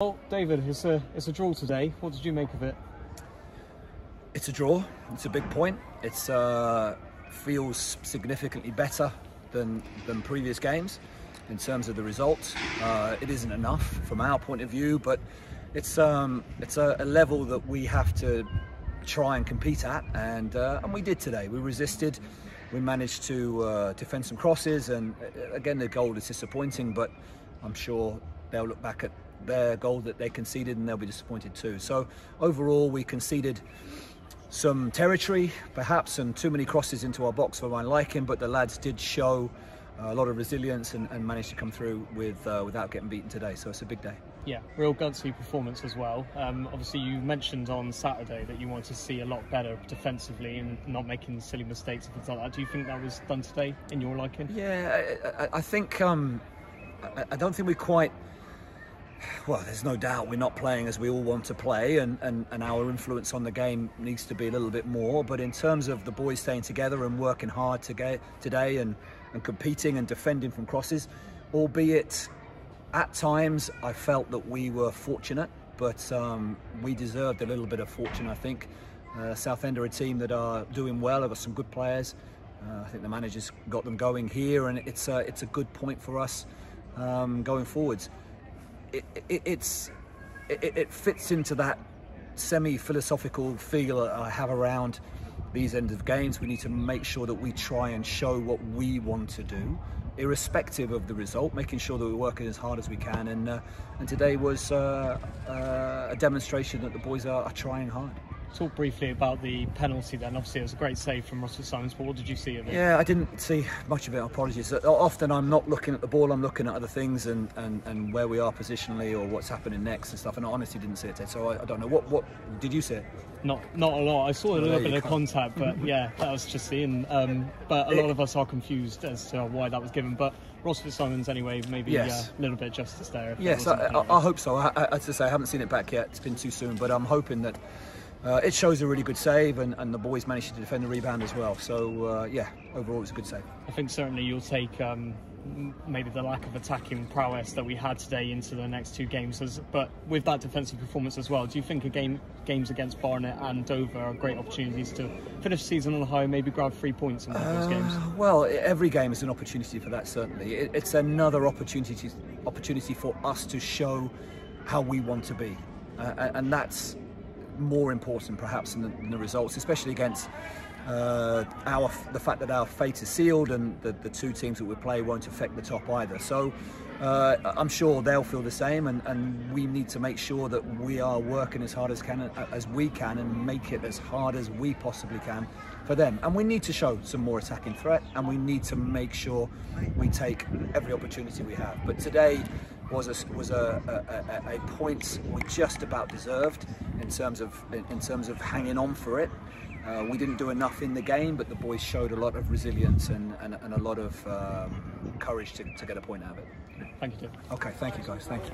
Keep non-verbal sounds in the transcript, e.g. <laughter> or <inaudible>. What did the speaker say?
Well, David, it's a it's a draw today. What did you make of it? It's a draw. It's a big point. It uh, feels significantly better than than previous games in terms of the result. Uh, it isn't enough from our point of view, but it's um, it's a, a, level that we have to try and compete at, and uh, and we did today. We resisted. We managed to uh, defend some crosses, and uh, again the goal is disappointing, but I'm sure they'll look back at their goal that they conceded and they'll be disappointed too. So overall, we conceded some territory, perhaps, and too many crosses into our box for my liking, but the lads did show a lot of resilience and, and managed to come through with uh, without getting beaten today. So it's a big day. Yeah, real gutsy performance as well. Um, obviously, you mentioned on Saturday that you wanted to see a lot better defensively and not making silly mistakes and things like that. Do you think that was done today in your liking? Yeah, I, I, I think um, I, I don't think we quite well, there's no doubt we're not playing as we all want to play, and, and, and our influence on the game needs to be a little bit more. But in terms of the boys staying together and working hard to get today and, and competing and defending from crosses, albeit at times I felt that we were fortunate, but um, we deserved a little bit of fortune, I think. Uh, Southend are a team that are doing well, have got some good players. Uh, I think the manager's got them going here, and it's a, it's a good point for us um, going forwards it, it, it's it, it fits into that semi-philosophical feel that I have around these end of games. We need to make sure that we try and show what we want to do, irrespective of the result, making sure that we're working as hard as we can. And uh, and today was uh, uh, a demonstration that the boys are, are trying hard. Talk briefly about the penalty then. Obviously, it was a great save from Ross Fitzsimons, but what did you see of it? Yeah, I didn't see much of it. Apologies. Uh, often I'm not looking at the ball, I'm looking at other things and, and, and where we are positionally or what's happening next and stuff. And I honestly didn't see it, so I, I don't know. What what did you see it? Not not a lot. I saw a little bit of contact, but <laughs> yeah, that was just seeing. Um, but a lot of us are confused as to why that was given. But Ross Fitzsimons, anyway, maybe yes. a little bit of justice there. Yes, I, I, I, hope so. I, as I say, I haven't seen it back yet. It's been too soon, but I'm hoping that uh, it shows a really good save, and, and, the boys managed to defend the rebound as well. So uh, yeah, overall it was a good save. I think certainly you'll take um, maybe the lack of attacking prowess that we had today into the next two games, as, but with that defensive performance as well. Do you think a game games against Barnet and Dover are great opportunities to finish the season on a high, maybe grab three points in one of those uh, games? Well, every game is an opportunity for that. Certainly, it, it's another opportunity opportunity for us to show how we want to be, uh, and that's more important perhaps than the, than the results, especially against uh, our the fact that our fate is sealed and the, the two teams that we play won't affect the top either. So uh, I'm sure they'll feel the same, and, and, we need to make sure that we are working as hard as can as we can and make it as hard as we possibly can for them. And we need to show some more attacking threat, and we need to make sure we take every opportunity we have. But today was a, was a, a, a point we just about deserved in terms of in terms of hanging on for it. Uh, we didn't do enough in the game, but the boys showed a lot of resilience and, and, and a lot of um, courage to, to get a point out of it. Thank you, Tim. Okay, thank you guys. Thank you.